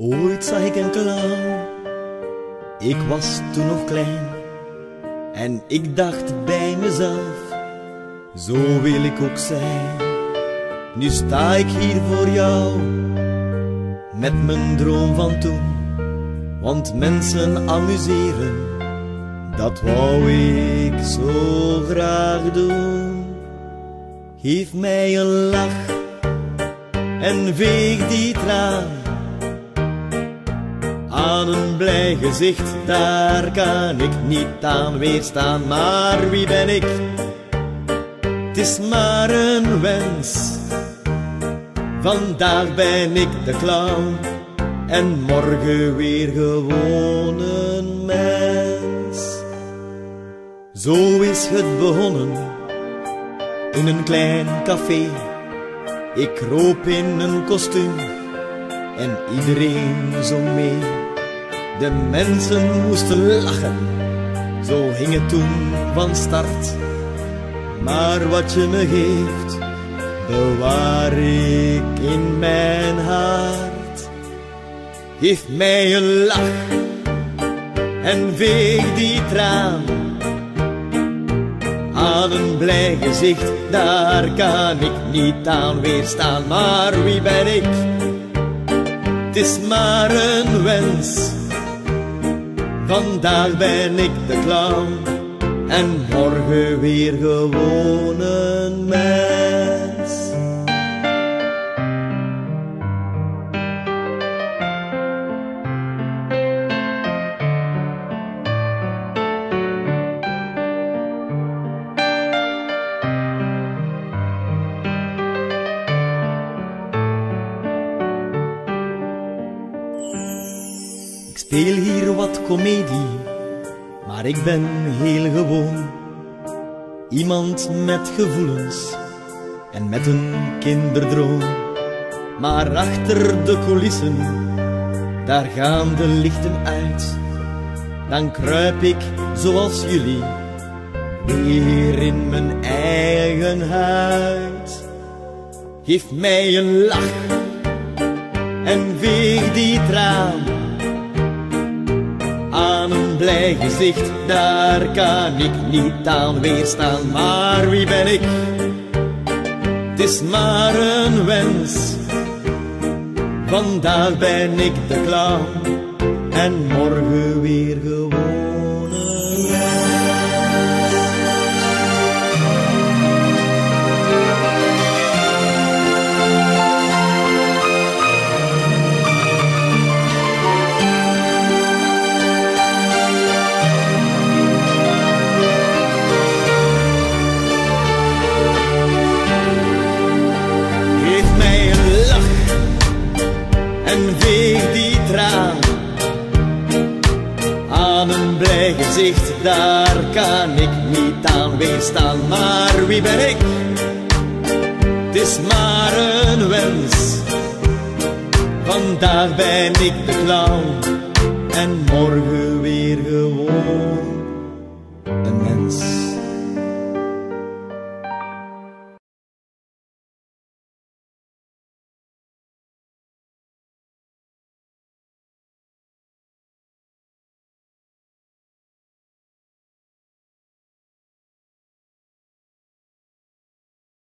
ooit zag ik een clown. Ik was toen nog klein en ik dacht bij mezelf, zo wil ik ook zijn. Nu sta ik hier voor jou, met mijn droom van toen. Want mensen amuseren, dat wou ik zo graag doen. Geef mij een lach en veeg die traan. Blij gezicht, daar kan ik niet aan weerstaan. Maar wie ben ik? Het is maar een wens. Vandaag ben ik de clown en morgen weer gewoon mens. Zo is het begonnen in een klein café. Ik kroop in een kostuum en iedereen zong mee. De mensen moesten lachen, zo ging het toen van start. Maar wat je me geeft, bewaar ik in mijn hart. Geef mij een lach en veeg die traan. Aan een blij gezicht, daar kan ik niet aan weerstaan. Maar wie ben ik? Het is maar een wens. Vandaag ben ik de clown en morgen weer gewoon een. Speel hier wat komedie, maar ik ben heel gewoon. Iemand met gevoelens en met een kinderdroom. Maar achter de coulissen, daar gaan de lichten uit. Dan kruip ik zoals jullie weer in mijn eigen huid. Geef mij een lach en veeg die traan blij gezicht, daar kan ik niet aan weerstaan. Maar wie ben ik? Het is maar een wens. Vandaag ben ik de clown en morgen weer gewoon Aan een blij gezicht, daar kan ik niet aan weerstaan. Maar wie ben ik? Het is maar een wens. Vandaag ben ik de clown en morgen weer gewoon een mens.